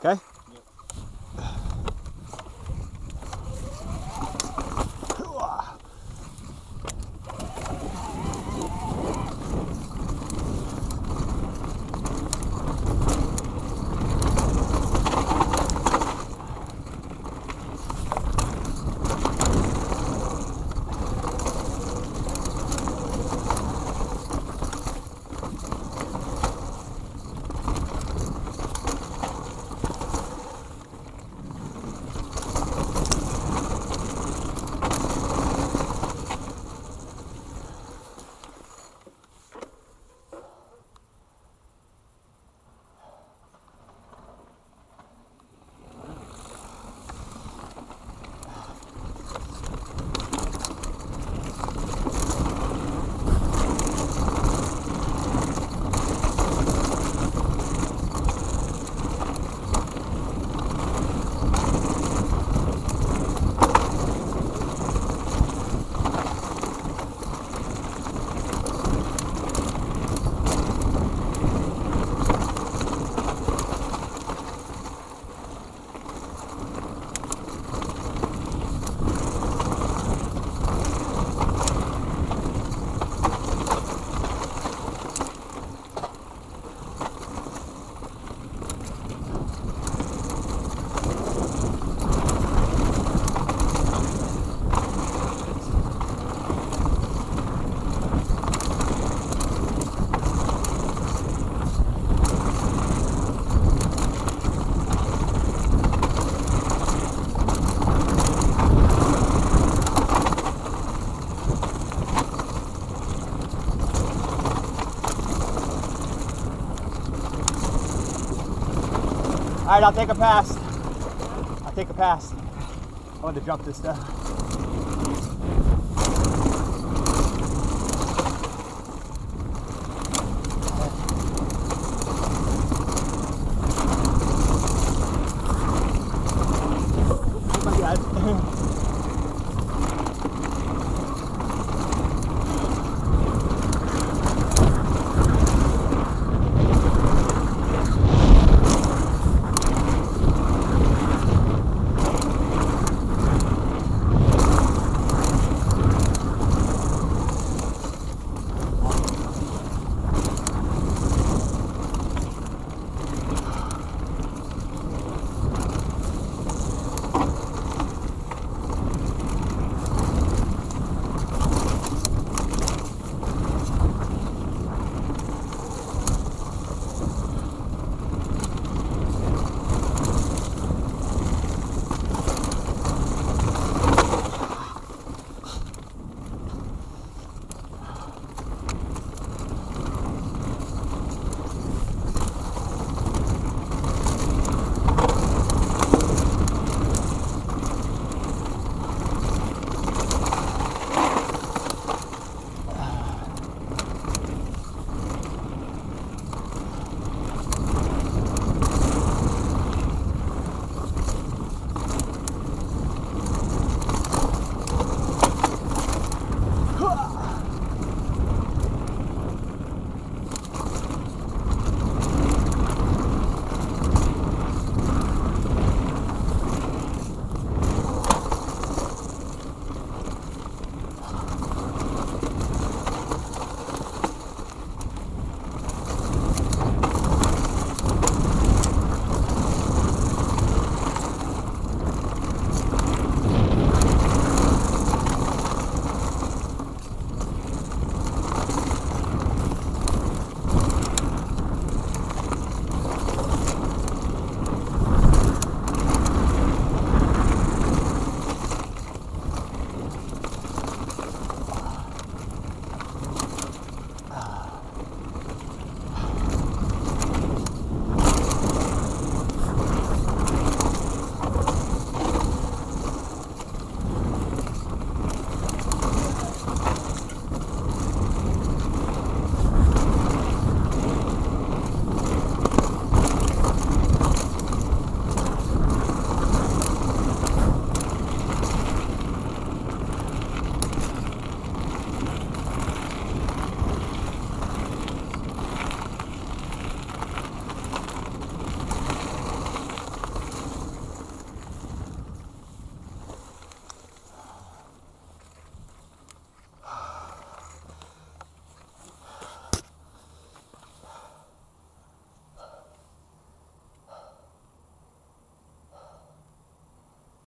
Okay? All right, I'll take a pass. I'll take a pass. I want to jump this stuff.